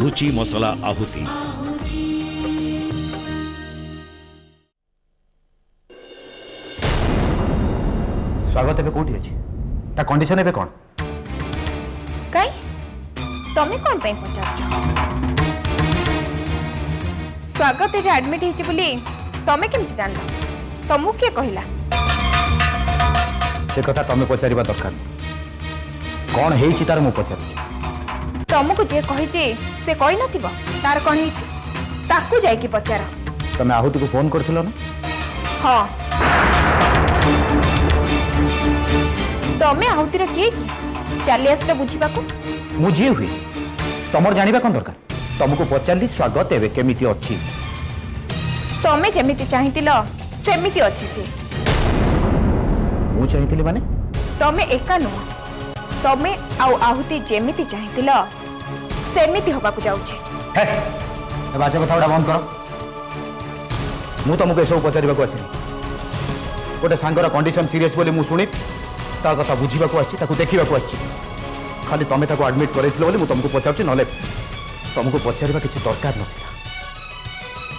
রুচি মশলা আহুতি স্বাগত এবে কোটি আছে তা কন্ডিশন এবে কোন কাই তুমি কোন পাই পচাচ্ছ স্বাগত এটি আডমিট হয়েছে বলি তুমি কেমতি জানল তমু কে কহিলা সে কথা তুমি পচারিবা দরকার কোন হয়েছি তার মু পচারছি ତମକୁ ଯିଏ କହିଛି ସେ କହିନଥିବ ତାର କ'ଣ ହେଇଛି ତାକୁ ଯାଇକି ପଚାର ତମେ ଆହୁତିକୁ ଫୋନ୍ କରିଥିଲ ନା ହଁ ତମେ ଆହୁତିର କିଏ କି ଚାଲି ଆସିଲ ବୁଝିବାକୁ ମୁଁ ଯିଏ ହୁଏ ତମର ଜାଣିବା କ'ଣ ଦରକାର ତମକୁ ପଚାରିଲି ସ୍ୱାଗତ ଏବେ କେମିତି ଅଛି ତମେ ଯେମିତି ଚାହିଁଥିଲ ସେମିତି ଅଛି ସିଏ ମୁଁ ଚାହିଁଥିଲି ମାନେ ତମେ ଏକା ନୁହଁ ତମେ ଆଉ ଆହୁତି ଯେମିତି ଚାହିଁଥିଲ सेमिति होबाकु जाउछे हे ए बाजे कथाडा बन्द कर मु त तो मुके सब पचारीबाकु आछी गोटे सांगर कंडीशन सीरियस बोली मु सुनि ता कथा बुझीबाकु आछी ताकु देखिबाकु आछी खाली तमे ताकु एडमिट करैथिलो बोली मु तमकु पचाउछि नले तमकु पचारीबा किछि दरकार न थिला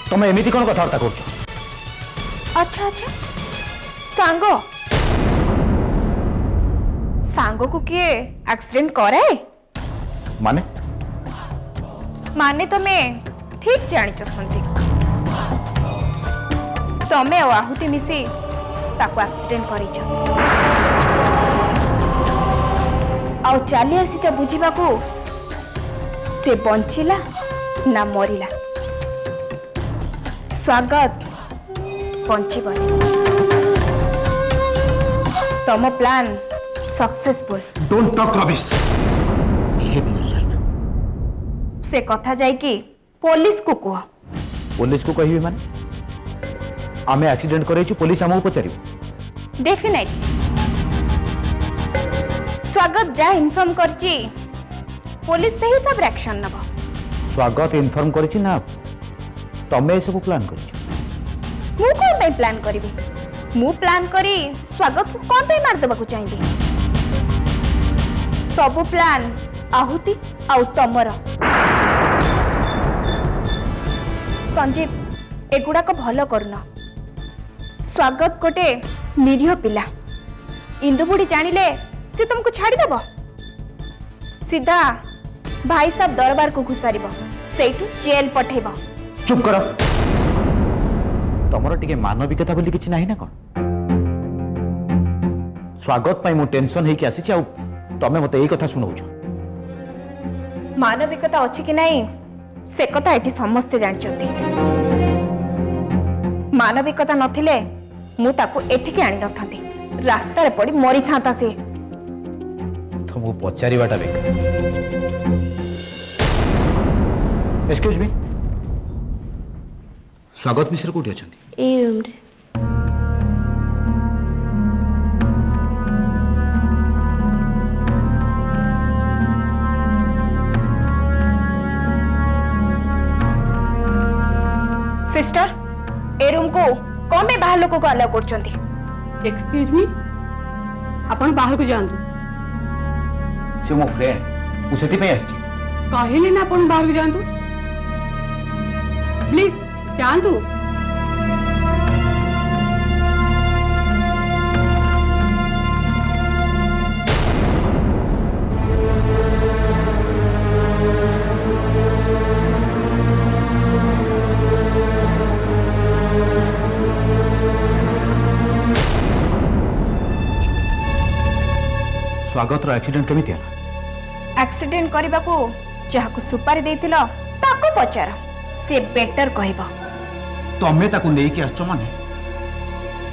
तमे एमिति कोन कथाडा करछ अच्छा अच्छा सांगो सांगो को के एक्सीडेंट कराए माने ମାନେ ତମେ ଠିକ୍ ଜାଣିଛ ସଞ୍ଜୀବ ତମେ ଆଉ ଆହୁତି ମିଶି ତାକୁ ଆକ୍ସିଡେଣ୍ଟ କରିଛ ଆଉ ଚାଲି ଆସିଛ ବୁଝିବାକୁ ସେ ବଞ୍ଚିଲା ନା ମରିଲା ସ୍ୱାଗତ ବଞ୍ଚିବନି ତମ plan successful don't talk rubbish से कथा कि पुलिस को कह पुलिस को कहि माने आमे एक्सीडेंट करैछु पुलिस आम पचार डेफिनेट स्वागत जा इनफॉर्म करची पुलिस से हिसाब एक्शन नबो स्वागत इनफॉर्म करची ना तमे सब प्लान करछु मु को पे प्लान करिवे मु प्लान करी स्वागत को कोन पे मार देबा को चाहिबे सब प्लान आहुति आउ तमरा ସଞ୍ଜୀବ ଏଗୁଡ଼ାକ ଭଲ କରୁନ ସ୍ୱାଗତ ଗୋଟେ ନିରୀହ ପିଲା ଇନ୍ଦୁବୁଢ଼ୀ ଜାଣିଲେ ସେ ତୁମକୁ ଛାଡ଼ିଦେବ ସିଧା ଭାଇ ସାହେବ ଦରବାରକୁ ଘୁସାରିବ ସେଇଠୁ ଜେଲ୍ ପଠେଇବ ଚୁପ୍ କର ତମର ଟିକେ ମାନବିକତା ବୋଲି କିଛି ନାହିଁ ନା କ'ଣ ସ୍ୱାଗତ ପାଇଁ ମୁଁ ଟେନସନ୍ ହେଇକି ଆସିଛି ଆଉ ତମେ ମୋତେ ଏଇ କଥା ଶୁଣଉଛ ମାନବିକତା ଅଛି କି ନାହିଁ সে কথা এটি সমস্তে জাঁচান মানবিকতা নথিলে মু তাকে এঠিকি আনি নথান্তি রাস্তায় পড়ি মরি থাঁতা সে তোমাকে পচারিবাটা বেকার এক্সকিউজ মি স্বাগত মিশ্র কোটি অনেক এই রুমটা सिस्टर ए रूम को कौन में बाहर लोक को अलाउ करछंती एक्सक्यूज मी आपण बाहर को जांतु से मो तो फ्रेंड मु सेति पे आछी कहले ना आपण बाहर को जांतु प्लीज जांतु स्वागतर एक्सीडेंट केमिति हला एक्सीडेंट करिबा को जहा को सुपारी देइतिलो ताको पचार से बेटर कहबो तमे ताको नेई के आछो माने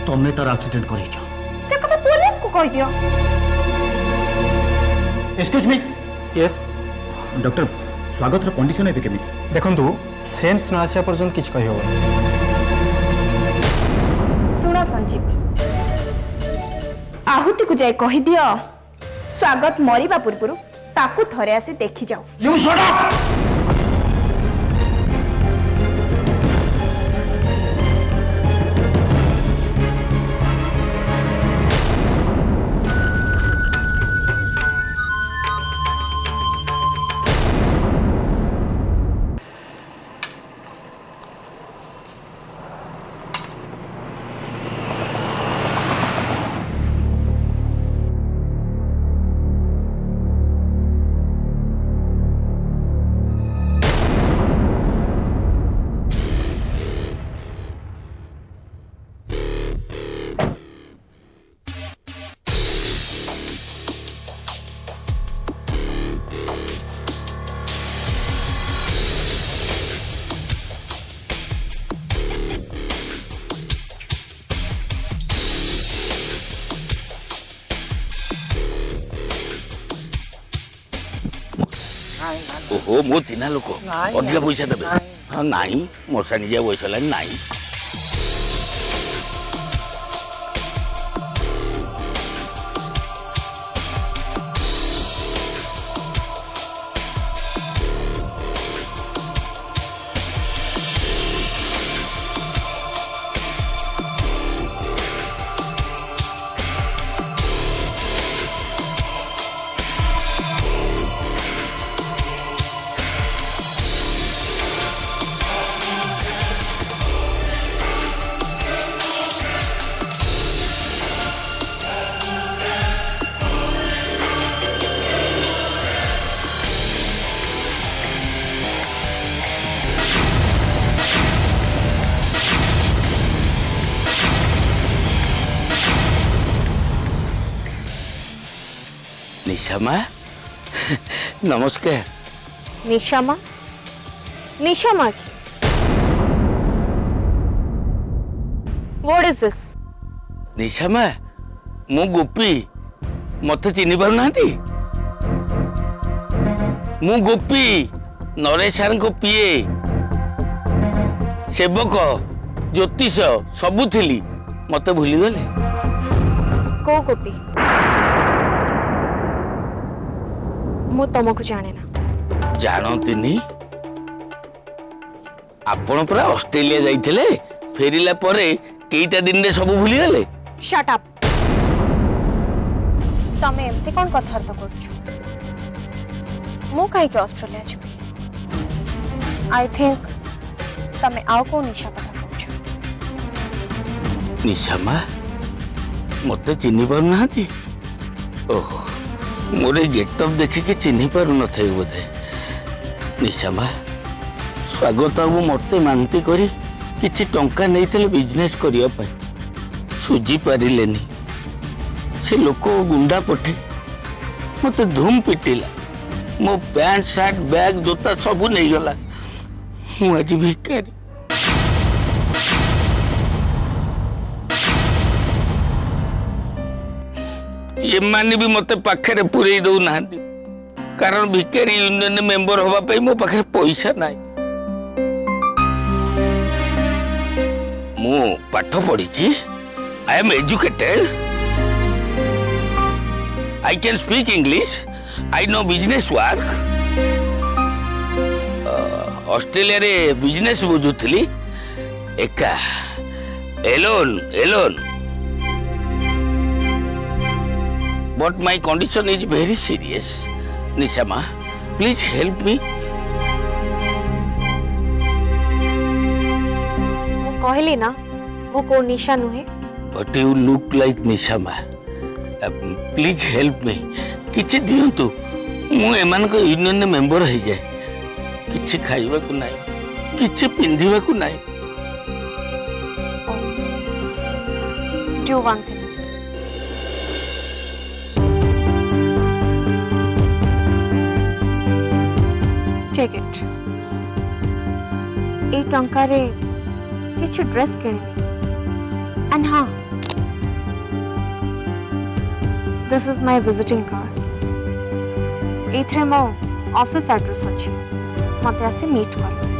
तमे तार एक्सीडेंट करिछ से कथा पुलिस को कहि दियो एक्सक्यूज मी यस डॉक्टर स्वागतर कंडीशन एबे केमिति देखंतु सेंस न आसिया पर्यंत किछ कहि सुनो संजीव आहुति को जाय कहि दियो स्वागत मरवा पूर्व ताकू थे आसी देखी जाऊ ଓହୋ ମୋ ଚିହ୍ନା ଲୋକ ଅଧିକା ପଇସା ଦେବେ ହଁ ନାଇଁ ମୋ ସାଙ୍ଗେ ଯିଏ ପଇସା ହେଲାଣି ନାଇଁ निशामा नमस्कार निशामा निशामा की व्हाट इज दिस निशामा मु गोपी मत चिन्ह पार ना मु गोपी नरेश सर को पीए सेवक ज्योतिष सबू थी मत भूली गले को गोपी ମୁଁ ତମକୁ ଜାଣେ ନା ଜାଣନ୍ତିନି ଆପଣ ପୁରା ଅଷ୍ଟ୍ରେଲିଆ ଯାଇଥିଲେ ଫେରିଲା ପରେ କେଇଟା ଦିନରେ ସବୁ ଭୁଲିଗଲେ ସଟ୍ ତମେ ଏମିତି କ'ଣ କଥାବାର୍ତ୍ତା କରୁଛ ମୁଁ କାହିଁକି ଅଷ୍ଟ୍ରେଲିଆ ଯିବି ଆଇ ଥିଙ୍କ ତମେ ଆଉ କୋଉ ନିଶା କଥା କହୁଛ ନିଶା ମା ମୋତେ ଚିହ୍ନି ପାରୁନାହାନ୍ତି ଓହୋ ମୋର ଏଇ ଗେଟଅପ୍ ଦେଖିକି ଚିହ୍ନି ପାରୁନଥିବେ ବୋଧେ ନିଶାମା ସ୍ୱାଗତ ବାବୁ ମୋତେ ମାନ୍ତି କରି କିଛି ଟଙ୍କା ନେଇଥିଲେ ବିଜନେସ୍ କରିବା ପାଇଁ ସୁଝି ପାରିଲେନି ସେ ଲୋକ ଗୁଣ୍ଡା ପଠେ ମୋତେ ଧୁମ୍ ପିଟିଲା ମୋ ପ୍ୟାଣ୍ଟ ସାର୍ଟ ବ୍ୟାଗ୍ ଜୋତା ସବୁ ନେଇଗଲା ମୁଁ ଆଜି ଭିକାରୀ ଏମାନେ ବି ମୋତେ ପାଖରେ ପୁରେଇ ଦେଉନାହାନ୍ତି କାରଣ ଭିକାରୀ ୟୁନିୟନ ମେମ୍ବର ହେବା ପାଇଁ ମୋ ପାଖରେ ପଇସା ନାହିଁ ମୁଁ ପାଠ ପଢ଼ିଛି I am educated I can speak English I know business work ଅଷ୍ଟ୍ରେଲିଆରେ ବିଜନେସ୍ ବୁଝୁଥିଲି ଏକା alone alone But my condition is very serious. Nishama, please help me. वो कहली ना वो को निशा नुहे But you look like Nishama. Uh, please help me. किछि दियंतु मु एमान को यूनियन ने मेंबर हे जाए किछि खाइबा को नाही किछि पिंधिबा को नाही Do you want it? Check it ए टंका रे किछ ड्रेस किणी एंड हां this is my visiting card एथरे मो ऑफिस एड्रेस अछि मते आसे मीट कर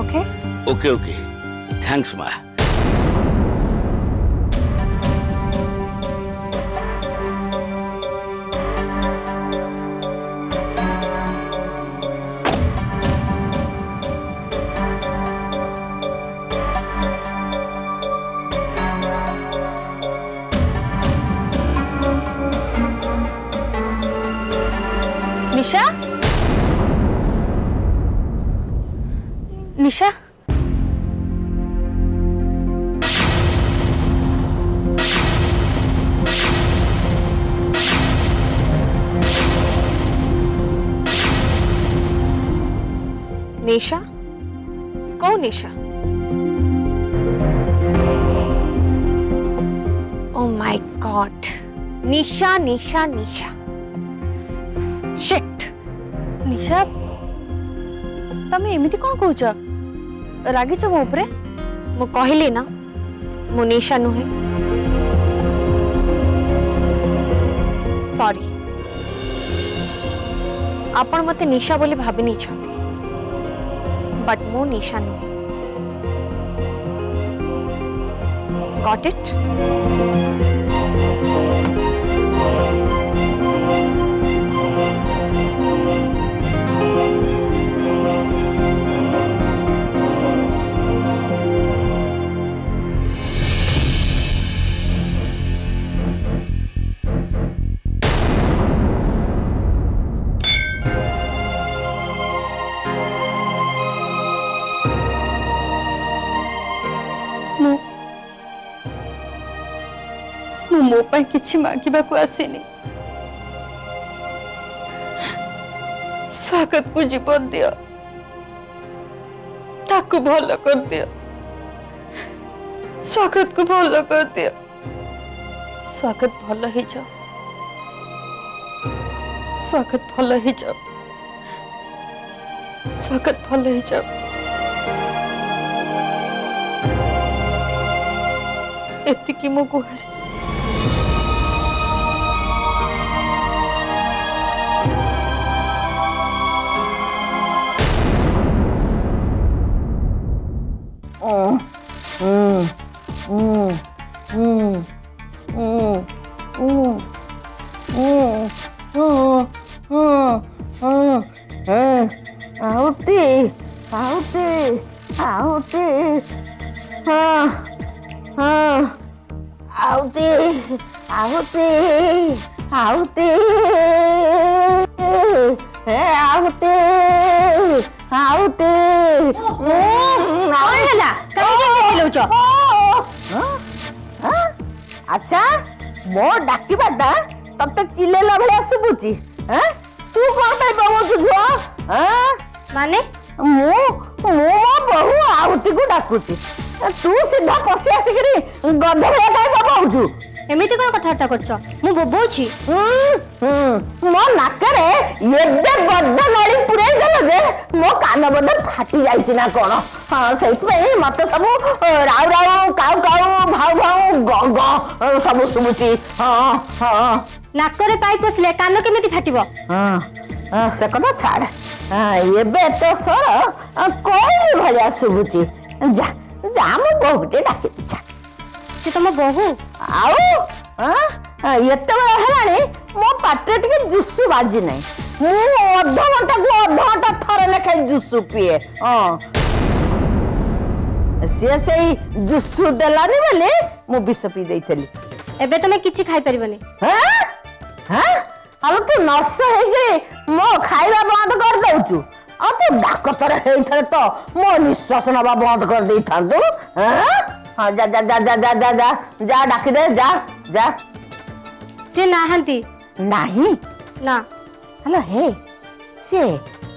ओके ओके ओके थैंक्स मा निशा निशा निशा कौन Nisha oh my god Nisha Nisha Nisha shit अच्छा तमे एमिति कोन कहउछ रागी छ मो ऊपर मो कहली ना मो निशा नु सॉरी आपण मते निशा बोली भाबी नै छथि बट मो निशा नु गॉट इट मो कि मांगे को आसनी स्वागत को जीवन ताकु भल कर दि स्वागत को भल कर दि स्वागत भल स्वागत भल स्वागत भल ये मो गुहरी 어, 음, 음. ଆହୁତିକୁ ଡାକୁଛି ତୁ ସିଧା ପଶି ଆସିକିରି ଗଧଳିଆ କାହିଁ ପକଉଛୁ ଏମିତି କଣ କଥାବାର୍ତ୍ତା କରୁଛ ମୁଁ ବୋବଉଛି ମୋ ନାକରେ ଏବେ ବଦ ନଳି ପୁରେଇ ଦେଲ ଯେ ମୋ କାନ ବଦ ଫାଟି ଯାଇଛି ନା କଣ ହଁ ସେଇଥିପାଇଁ ମତେ ସବୁ ରାଉ ରାଉ କାଉ କାଉ ଭାଉ ଭାଉ ଗ ସବୁ ଶୁଭୁଛି ହଁ ହଁ ନାକରେ ପାଇପ୍ ପଶିଲେ କାନ କେମିତି ଫାଟିବ ହଁ हाँ, से कथा छाड़ हाँ, ये तो सर हाँ, कौन भाया शुभुची जा जा मो बहु टे डाक सी तुम बहु आओ ये तो है मो पटे टे जुसु बाजी ना मुझ घंटा को अध घंटा थर लेखे जुसु पिए हाँ सी से जुसु देलानी बोली विष पी दे तुम्हें किसी खाई हाँ हाँ ଆଉ ତୁ ନର୍ସ ହେଇକିରି ମୋ ଖାଇବା ବନ୍ଦ କରିଦେଉଛୁ ଆଉ ତୁ ଡାକତର ହେଇଥିଲେ ତ ମୋ ନିଶ୍ୱାସ ନେବା ବନ୍ଦ କରିଦେଇଥାନ୍ତୁ ହଁ ଯା ଯା ଯା ଯା ଯା ଯା ଯା ଯା ଡାକିଦେ ଯା ଯା ସେ ନାହାନ୍ତି ନାହିଁ ନା ହ୍ୟାଲୋ ହେ ସେ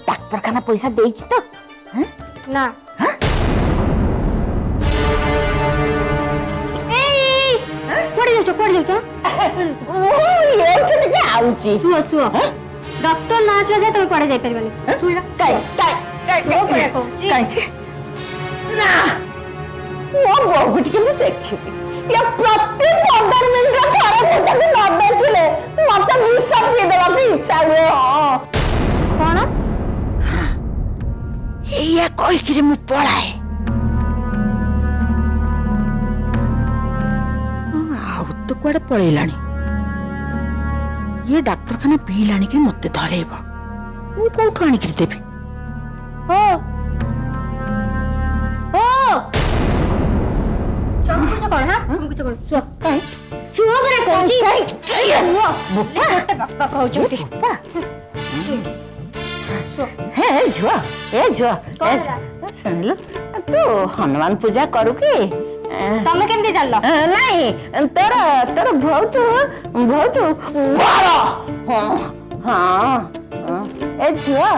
ଡାକ୍ତରଖାନା ପଇସା ଦେଇଛି ତ ନା ଯାଉଛ କୁଆଡ଼େ ଯାଉଛ ଟିକେ ଆଉଛି ଶୁଅ ଶୁଅ ଡକ୍ଟର ନ ଆସିବା ଯାଏ ତମେ କୁଆଡ଼େ ଯାଇପାରିବନି ଶୁଇଲା କହୁଛି ନା ମୋ ବୋଉକୁ ଟିକେ ଦେଖିବି ୟା ପ୍ରତି ପନ୍ଦର ମିନିଟ୍ର ଥରେ ମୁଁ ତାକୁ ନ ଦେଖିଲେ ମତେ ବିଷ ଇଚ୍ଛା ହୁଏ କ'ଣ ଏଇଆ କହିକିରି ମୁଁ ପଳାଏ ତ କୁଆଡ଼େ ପଳେଇଲାଣି ଇଏ ଡାକ୍ତରଖାନା ବିଲ୍ ଆଣିକି ମୋତେ ଧରେଇବ ମୁଁ କୋଉଠୁ ଆଣିକିରି ଦେବି ଝୁଅ ଏ ଝୁଅ ଶୁଣିଲୁ ତୁ ହନୁମାନ ପୂଜା କରୁ କି ତମେ କେମିତି ଜାଣିଲ ନାଇଁ ତୋର ତୋର ବହୁତ ବହୁତ ହଁ ଏ ଝିଅ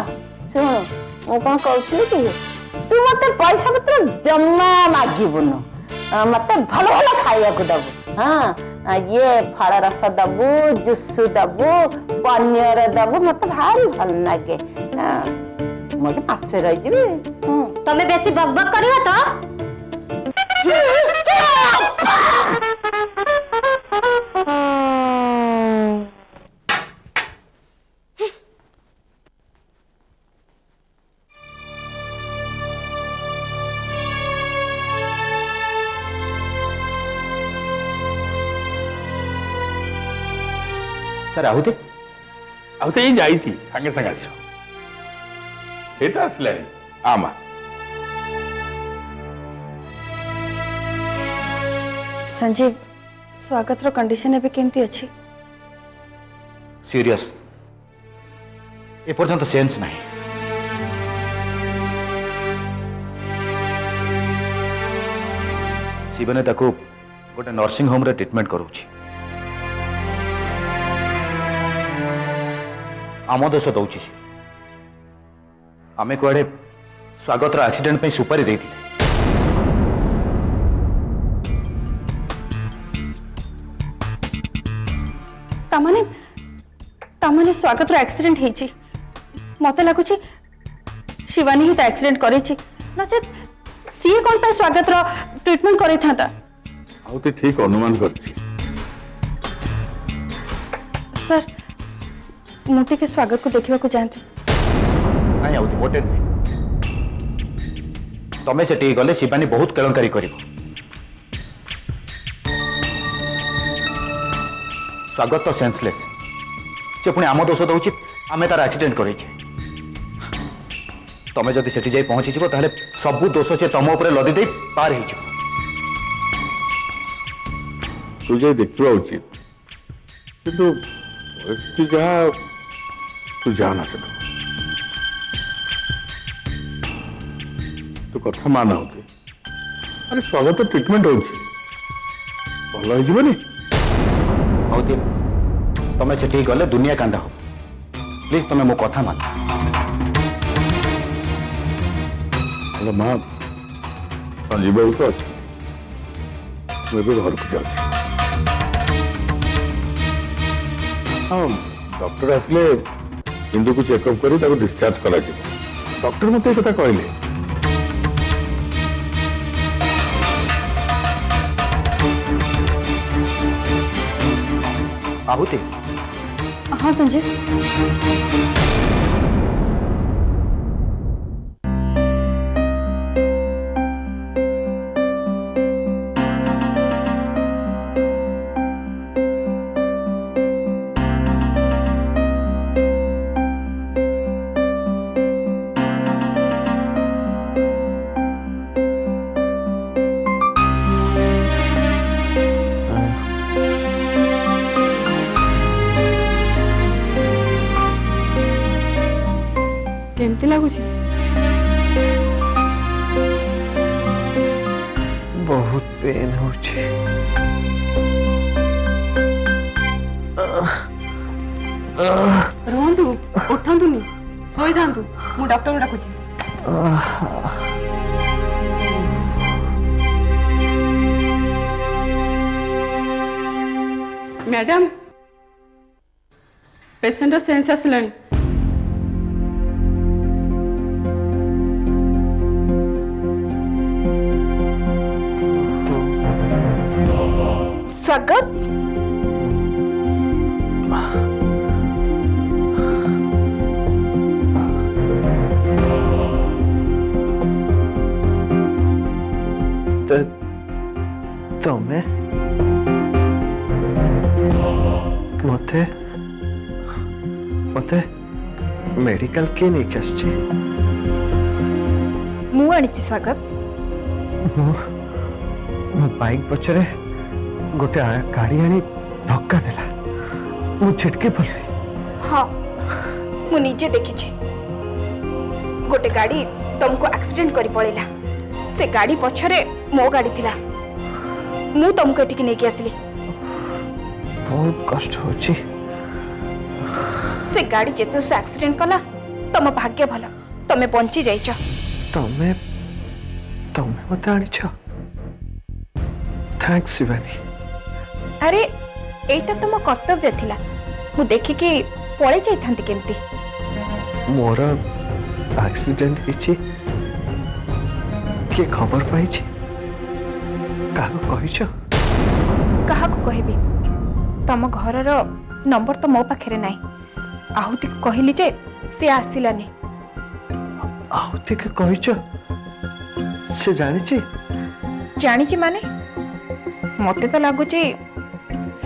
ଶୁଣ ମୁଁ କ'ଣ କହୁଥିଲି କି ତୁ ମତେ ପଇସା ପତ୍ର ଜମା ମାଗିବୁନୁ ମତେ ଭଲ ଭଲ ଖାଇବାକୁ ଦବୁ ହଁ ଇଏ ଫଳ ରସ ଦବୁ ଜୁସୁ ଦବୁ ପନିର ଦବୁ ମତେ ଭାରି ଭଲ ଲାଗେ ମୁଁ ଗୋଟେ ମାସେ ରହିଯିବି ତମେ ବେଶୀ ବକ୍ ବକ୍ କରିବ ତ ସାର୍ ଆଉ ଦେ ଆଉ ତ ଏଇ ଯାଇଛି ସାଙ୍ଗେ ସାଙ୍ଗେ ଆସିବ ଏ ତ ଆସିଲାଣି ଆମା संजीव स्वागत रो कंडीशन एबे केमती अछि सीरियस ए एपर्यंत सेंस नै शिवने गोटे नर्सिंग होम रे ट्रीटमेंट करू छी आम दोष दौची आम कड़े स्वागत एक्सीडेंट सुपारी देती तामाने तामाने स्वागत रो एक्सीडेंट हेची मते लागुची शिवानी ही तो एक्सीडेंट करेची नचेत सी कोन पे स्वागत रो ट्रीटमेंट करे थाता आउ ते ठीक अनुमान करची सर मोटे के स्वागत को देखिबा को जानते नाही आउ मोटे नहीं तमे सेठी गले शिवानी बहुत केलंकारी करिवो স্বাগত তো সেন্সলেস সে পুঁ আম দোষ দৌছি আমি তার আক্সিডেন্ট করাইছে তুমি যদি সেটি যাই পৌঁছিযোগ তাহলে সবু দোষ সে তোম উপরে লদি দিয়ে পার হয়েযিব তু যাই দেখা উচিত কিন্তু এটি যা তু যা না সেটা তো কথা মানা হচ্ছে আরে স্বাগত ট্রিটমেন্ট হচ্ছে ভালো হয়েযিবনি होती तुम्हें सेठी गले दुनिया कांड हो प्लीज तुम्हें मो कथा मान हेलो मां संजीव बाबू तो अच्छे मैं घर को जाऊँ हाँ डॉक्टर आसले हिंदू को चेकअप कर डिस्चार्ज कर डॉक्टर मत एक कहले आहुति हाँ संजय ବହୁତ ପେନ୍ ହେଉଛି ରୁହନ୍ତୁ ଉଠନ୍ତୁନି ଶୋଇଥାନ୍ତୁ ମୁଁ ଡକ୍ଟରଙ୍କୁ ଡାକୁଛି ମ୍ୟାଡ଼ାମ୍ ପେସେଣ୍ଟର ସେନ୍ସ ଆସିଲାଣି जगत तुम्हें तो, तो मते मते मेडिकल के नहीं आसची ମୁଁ ଆଣିଛି ସ୍ୱାଗତ ମୁଁ गोटे गाड़ी आनी धक्का देला मु छिटके पड़ली हां मु निजे देखी गोटे गाड़ी तुमको एक्सीडेंट करी पड़ेला से गाड़ी पछरे मो गाड़ी थिला मु तुमको एठिक नेकी आसली बहुत कष्ट हो छी से गाड़ी जेतु से एक्सीडेंट कला तुम भाग्य भल तुम बंची जाइछ तुम तुम मते छ थैंक्स शिवानी আরে এইটা তো মো কর্তব্য লা মু দেখি কি পড়ে যাই থান্তি কেমতি মোর অ্যাক্সিডেন্ট হয়েছে কে খবর পাইছে কাহু কইছ কাহাকু কইবি তম ঘরর নম্বর তো মো পাখে নাই আহুতি কহিলি যে সে আসিলানি আহুতি আহুতিকে কইছো সে জানিছে জানিছে মানে মতে তো লাগুছে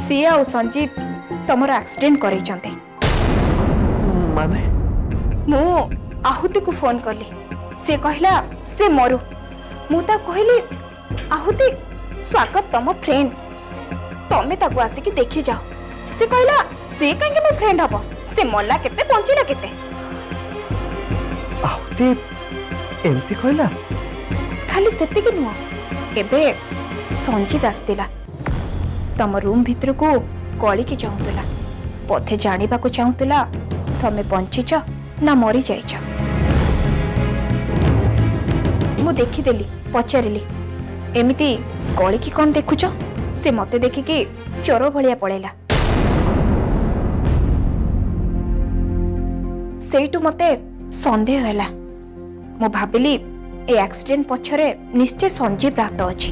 सी आ संजीव तुम आक्सीडेट कर आहुति को फोन कली से कहला से मरु मुझे कहली आहुति स्वागत तुम फ्रेंड तुम्हें ताको आसिक देखी जाओ से कहला से कहीं मो फ्रेंड हम से मरला के बचला के खाली से नुह एबे संजीव आसला ତମ ରୁମ୍ ଭିତରକୁ ଗଳିକି ଚାହୁଁଥିଲା ପଥେ ଜାଣିବାକୁ ଚାହୁଁଥିଲା ତମେ ବଞ୍ଚିଛ ନା ମରିଯାଇଛ ମୁଁ ଦେଖିଦେଲି ପଚାରିଲି ଏମିତି ଗଳିକି କ'ଣ ଦେଖୁଛ ସେ ମୋତେ ଦେଖିକି ଚୋର ଭଳିଆ ପଳେଇଲା ସେଇଠୁ ମୋତେ ସନ୍ଦେହ ହେଲା ମୁଁ ଭାବିଲି ଏ ଆକ୍ସିଡେଣ୍ଟ ପଛରେ ନିଶ୍ଚୟ ସଞ୍ଜୀବ ରାତ ଅଛି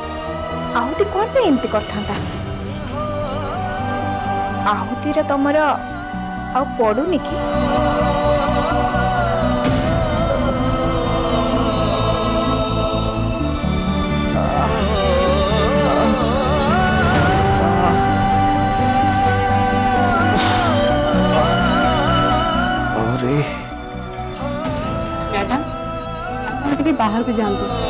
ଆହୁତି କ'ଣ ପାଇଁ ଏମିତି କରିଥାନ୍ତା ଆହୁତିରେ ତମର ଆଉ ପଡ଼ୁନି କି ମ୍ୟାଡ଼ାମ୍ ଆପଣ ଟିକେ ବାହାରକୁ ଯାଆନ୍ତୁ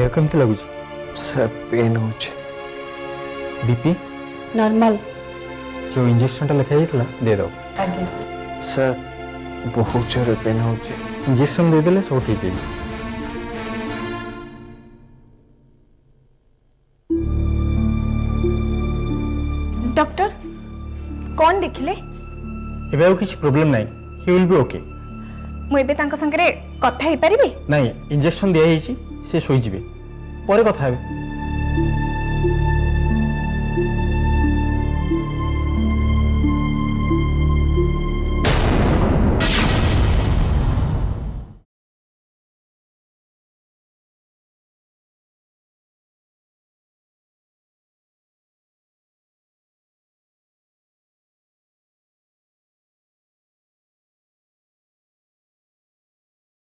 ଦେହ କେମିତି ଲାଗୁଛି ସାର୍ ପେନ୍ ହେଉଛି ବିପି ନର୍ମାଲ ଯେଉଁ ଇଞ୍ଜେକ୍ସନଟା ଲେଖା ହେଇଥିଲା ଦେଇଦେବ ଆଜ୍ଞା ସାର୍ ବହୁତ ଜୋରରେ ପେନ୍ ହେଉଛି ଇଞ୍ଜେକ୍ସନ ଦେଇଦେଲେ ସବୁ ଠିକ୍ ହେଇଯିବ डॉक्टर कौन देखिले एबे आउ किछ प्रॉब्लम नाही ही विल बी ओके मु एबे तांका संगरे कथा हे परिबे नाही इंजेक्शन दिया हेची সে সই শোইযিবে পরে কথা হবে